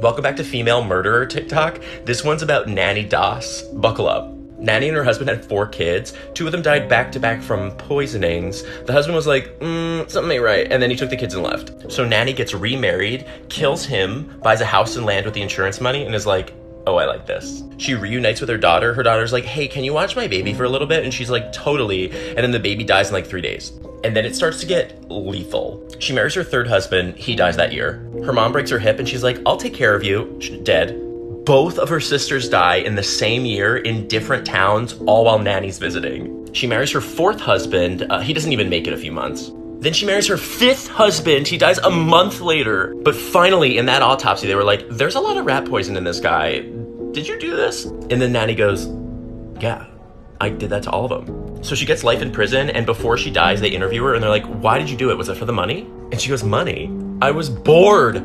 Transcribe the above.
Welcome back to Female Murderer TikTok. This one's about Nannie Doss. Buckle up. Nannie and her husband had four kids. Two of them died back to back from poisonings. The husband was like, mm, something ain't right. And then he took the kids and left. So Nannie gets remarried, kills him, buys a house and land with the insurance money, and is like, oh, I like this. She reunites with her daughter. Her daughter's like, hey, can you watch my baby for a little bit? And she's like, totally. And then the baby dies in like three days. And then it starts to get lethal. She marries her third husband. He dies that year. Her mom breaks her hip and she's like, I'll take care of you. She's dead. Both of her sisters die in the same year in different towns, all while Nannie's visiting. She marries her fourth husband. Uh, he doesn't even make it a few months. Then she marries her fifth husband. He dies a month later. But finally, in that autopsy, they were like, there's a lot of rat poison in this guy. Did you do this? And then Nannie goes, yeah, I did that to all of them. So she gets life in prison, and before she dies, they interview her and they're like, Why did you do it? Was it for the money? And she goes, Money? I was bored.